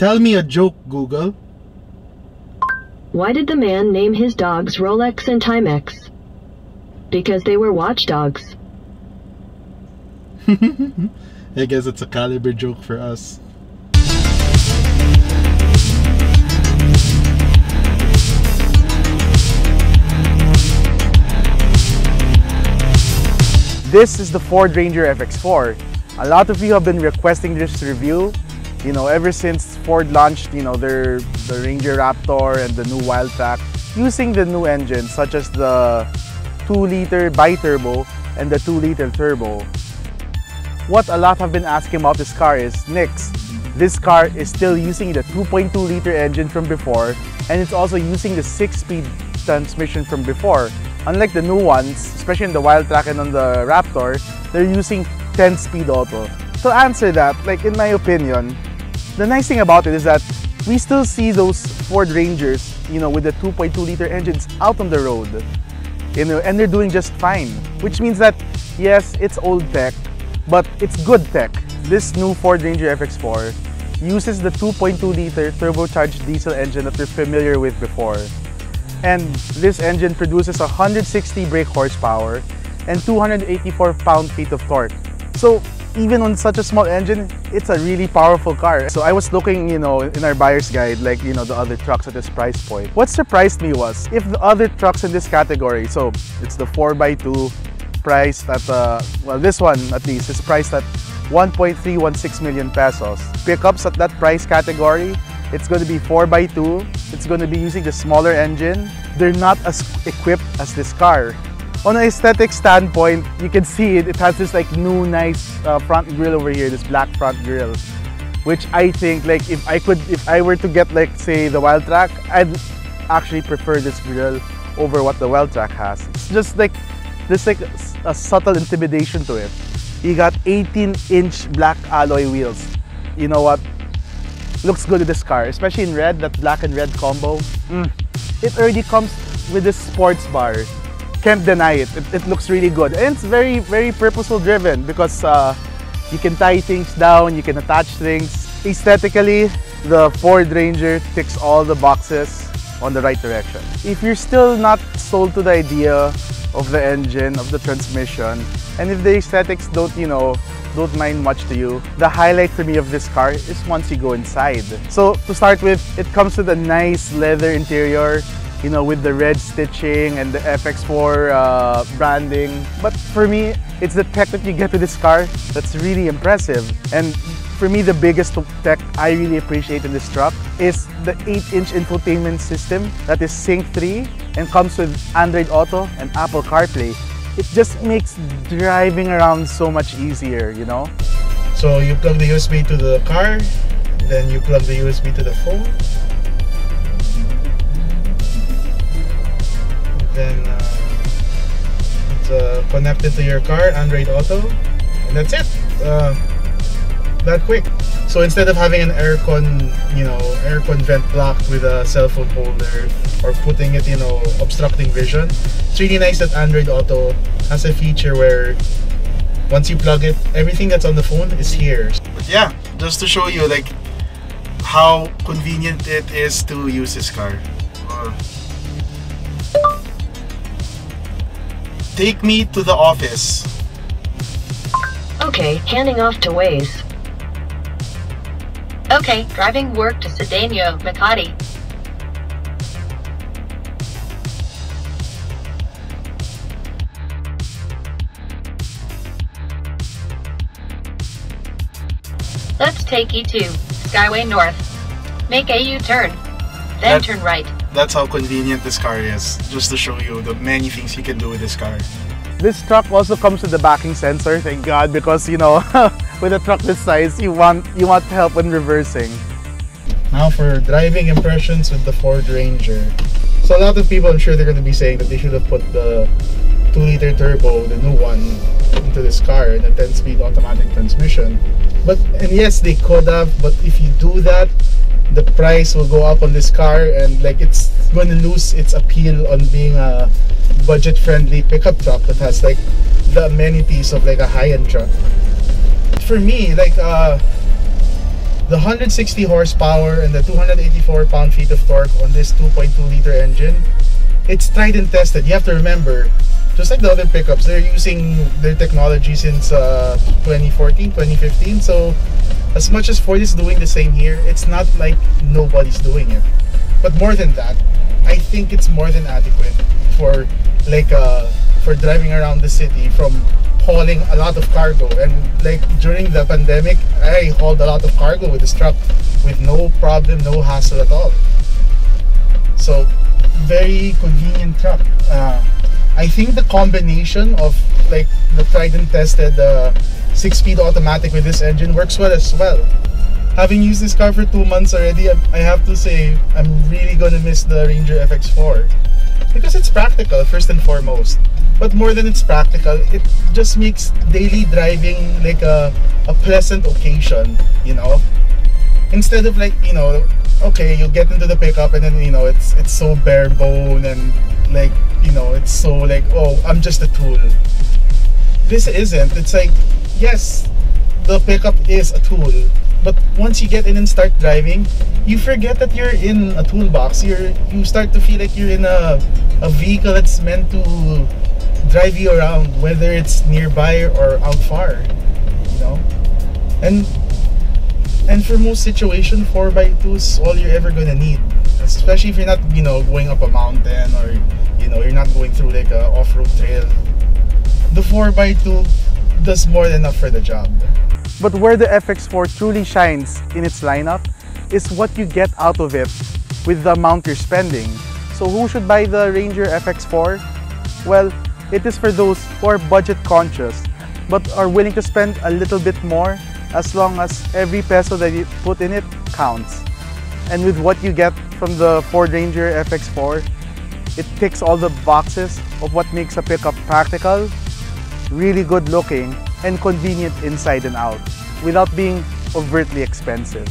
Tell me a joke, Google. Why did the man name his dogs Rolex and Timex? Because they were watchdogs. I guess it's a caliber joke for us. This is the Ford Ranger FX4. A lot of you have been requesting this review. You know, ever since Ford launched, you know, their the Ranger Raptor and the new Wildtrak, using the new engines such as the 2-liter bi-turbo and the 2-liter turbo. What a lot have been asking about this car is, Nix, this car is still using the 2.2-liter engine from before and it's also using the 6-speed transmission from before. Unlike the new ones, especially in the Wildtrak and on the Raptor, they're using 10-speed auto. To answer that, like in my opinion, the nice thing about it is that we still see those Ford Rangers, you know, with the 2.2 liter engines out on the road. You know, and they're doing just fine. Which means that yes, it's old tech, but it's good tech. This new Ford Ranger FX4 uses the 2.2 liter turbocharged diesel engine that we're familiar with before and this engine produces 160 brake horsepower and 284 pound-feet of torque. So even on such a small engine, it's a really powerful car. So I was looking, you know, in our buyer's guide, like, you know, the other trucks at this price point. What surprised me was, if the other trucks in this category, so it's the 4x2 priced at, uh, well, this one at least is priced at 1.316 million pesos. Pickups at that price category it's going to be 4x2. It's going to be using the smaller engine. They're not as equipped as this car. On an aesthetic standpoint, you can see it. It has this like new nice uh, front grille over here, this black front grille. Which I think like if I could, if I were to get like say the Wildtrak, I'd actually prefer this grille over what the Wildtrak has. It's just like, there's like a subtle intimidation to it. You got 18 inch black alloy wheels. You know what? looks good with this car, especially in red, that black and red combo. Mm. It already comes with this sports bar. Can't deny it. it. It, looks really good. And it's very, very purposeful driven because uh, you can tie things down, you can attach things. Aesthetically, the Ford Ranger ticks all the boxes on the right direction. If you're still not sold to the idea of the engine, of the transmission, and if the aesthetics don't, you know, don't mind much to you. The highlight for me of this car is once you go inside. So to start with, it comes with a nice leather interior, you know, with the red stitching and the FX4 uh, branding. But for me, it's the tech that you get with this car that's really impressive. And for me, the biggest tech I really appreciate in this truck is the 8-inch infotainment system that is Sync 3 and comes with Android Auto and Apple CarPlay it just makes driving around so much easier, you know? So you plug the USB to the car, then you plug the USB to the phone. Then uh, it's uh, connected to your car, Android Auto, and that's it. Uh, that quick. So instead of having an aircon, you know, aircon vent blocked with a cell phone holder or putting it, you know, obstructing vision, it's really nice that Android Auto has a feature where once you plug it, everything that's on the phone is here. But yeah, just to show you like how convenient it is to use this car. Uh, take me to the office. Okay, handing off to Waze. Okay, driving work to Cedeno, Makati. Let's take E2, Skyway North. Make a U-turn, then that, turn right. That's how convenient this car is, just to show you the many things you can do with this car. This truck also comes with the backing sensor, thank God, because you know, with a truck this size, you want you want help when reversing. Now for driving impressions with the Ford Ranger. So a lot of people, I'm sure they're going to be saying that they should have put the 2-liter turbo, the new one, into this car, the 10-speed automatic transmission. But and yes, they could have, but if you do that, the price will go up on this car and like it's going to lose its appeal on being a budget friendly pickup truck that has like the amenities of like a high-end truck for me like uh the 160 horsepower and the 284 pound-feet of torque on this 2.2 liter engine, it's tried and tested. You have to remember, just like the other pickups, they're using their technology since uh, 2014, 2015. So as much as Ford is doing the same here, it's not like nobody's doing it. But more than that, I think it's more than adequate for like uh, for driving around the city from hauling a lot of cargo. And like during the pandemic I hauled a lot of cargo with this truck with no problem no hassle at all. So very convenient truck. Uh, I think the combination of like the tried and tested uh, six-speed automatic with this engine works well as well. Having used this car for two months already I have to say I'm really gonna miss the Ranger FX4 because it's practical first and foremost. But more than it's practical it just makes daily driving like a, a pleasant occasion you know? Instead of like you know okay you get into the pickup and then you know it's it's so bare bone and like you know it's so like oh i'm just a tool. This isn't. It's like yes the pickup is a tool but once you get in and start driving you forget that you're in a toolbox. You're you start to feel like you're in a a vehicle that's meant to drive you around whether it's nearby or out far you know? And and for most situation 4x2 is all you're ever gonna need especially if you're not you know going up a mountain or you know you're not going through like a off-road trail. The 4x2 does more than enough for the job But where the FX4 truly shines in its lineup is what you get out of it with the amount you're spending. So who should buy the Ranger FX4? Well, it is for those who are budget conscious but are willing to spend a little bit more as long as every peso that you put in it counts. And with what you get from the Ford Ranger FX4, it ticks all the boxes of what makes a pickup practical, really good looking, and convenient inside and out without being overtly expensive.